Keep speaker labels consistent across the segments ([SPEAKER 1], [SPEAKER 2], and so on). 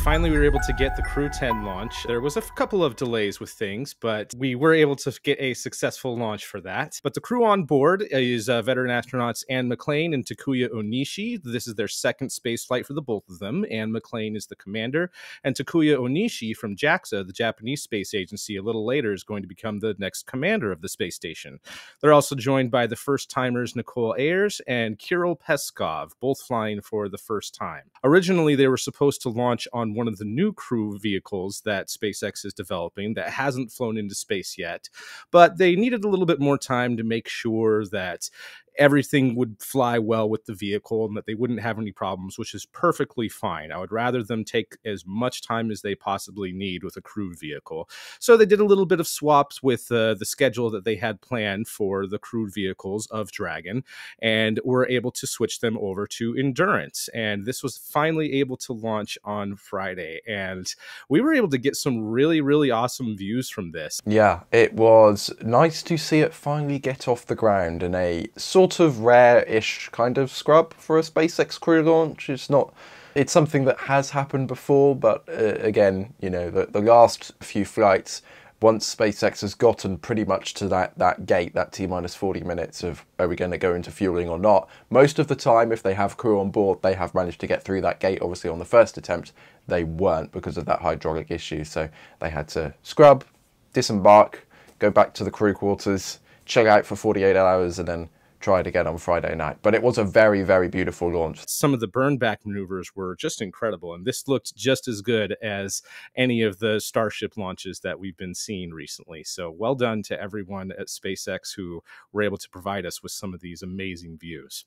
[SPEAKER 1] finally we were able to get the Crew 10 launch. There was a couple of delays with things, but we were able to get a successful launch for that. But the crew on board is uh, veteran astronauts Anne McClain and Takuya Onishi. This is their second space flight for the both of them. Anne McClain is the commander, and Takuya Onishi from JAXA, the Japanese space agency, a little later is going to become the next commander of the space station. They're also joined by the first timers Nicole Ayers and Kirill Peskov, both flying for the first time. Originally, they were supposed to launch on one of the new crew vehicles that SpaceX is developing that hasn't flown into space yet, but they needed a little bit more time to make sure that everything would fly well with the vehicle and that they wouldn't have any problems, which is perfectly fine. I would rather them take as much time as they possibly need with a crewed vehicle. So they did a little bit of swaps with uh, the schedule that they had planned for the crewed vehicles of Dragon and were able to switch them over to Endurance. And this was finally able to launch on Friday. And we were able to get some really, really awesome views from this.
[SPEAKER 2] Yeah, it was nice to see it finally get off the ground in a sort sort of rare-ish kind of scrub for a SpaceX crew launch. It's not. It's something that has happened before, but uh, again, you know, the, the last few flights, once SpaceX has gotten pretty much to that, that gate, that T minus 40 minutes of are we going to go into fueling or not, most of the time, if they have crew on board, they have managed to get through that gate. Obviously, on the first attempt, they weren't because of that hydraulic issue. So they had to scrub, disembark, go back to the crew quarters, chill out for 48 hours, and then tried again on Friday night. But it was a very, very beautiful launch.
[SPEAKER 1] Some of the burn back maneuvers were just incredible, and this looked just as good as any of the Starship launches that we've been seeing recently. So well done to everyone at SpaceX who were able to provide us with some of these amazing views.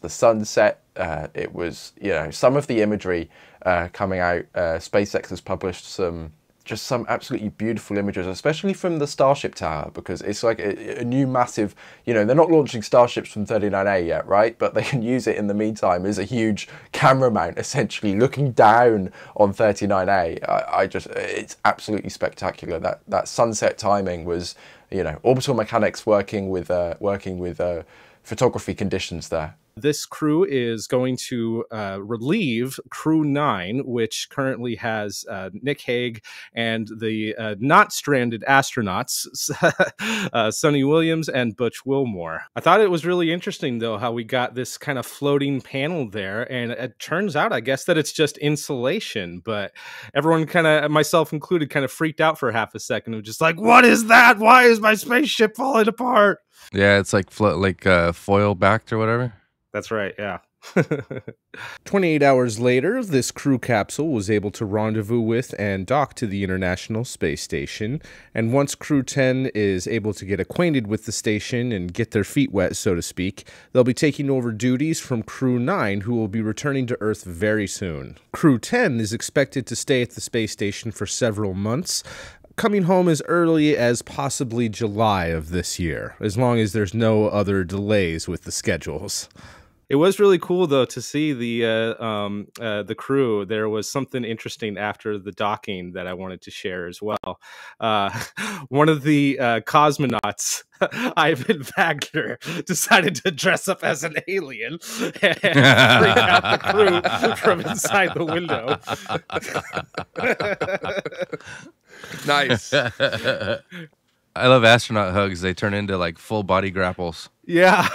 [SPEAKER 2] The sunset, uh, it was, you know, some of the imagery uh, coming out. Uh, SpaceX has published some just some absolutely beautiful images, especially from the Starship Tower, because it's like a, a, new massive, you know, they're not launching Starships from 39A yet, right? But they can use it in the meantime as a huge camera mount, essentially looking down on 39A. I, I just, it's absolutely spectacular. That that sunset timing was, you know, orbital mechanics working with, uh, working with uh, photography conditions there.
[SPEAKER 1] This crew is going to uh, relieve Crew 9, which currently has uh, Nick Hague and the uh, not stranded astronauts, uh, Suni Williams and Butch Wilmore. I thought it was really interesting, though, how we got this kind of floating panel there. And it turns out, I guess, that it's just insulation. But everyone, kind of, myself included, kind of freaked out for half a second of just like, what is that? Why is my spaceship falling apart?
[SPEAKER 3] Yeah, it's like like uh, foil backed or whatever.
[SPEAKER 1] That's right, yeah. 28 hours later, this crew capsule was able to rendezvous with and dock to the International Space Station. And once Crew 10 is able to get acquainted with the station and get their feet wet, so to speak, they'll be taking over duties from Crew 9, who will be returning to Earth very soon. Crew 10 is expected to stay at the space station for several months, coming home as early as possibly July of this year, as long as there's no other delays with the schedules. It was really cool though to see the uh, um, uh, the crew. There was something interesting after the docking that I wanted to share as well. Uh, one of the uh, cosmonauts, Ivan Vagner, decided to dress up as an alien and freak out the crew from inside the window.
[SPEAKER 3] nice. I love astronaut hugs. They turn into like full body grapples.
[SPEAKER 1] Yeah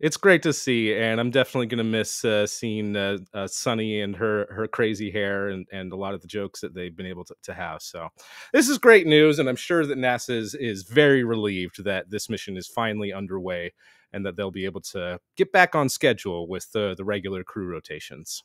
[SPEAKER 1] it's great to see, and I'm definitely gonna miss uh, seeing uh, uh, Suni and her her crazy hair and and a lot of the jokes that they've been able to, to have. So this is great news, and I'm sure that NASA is, is very relieved that this mission is finally underway and that they'll be able to get back on schedule with the the regular crew rotations.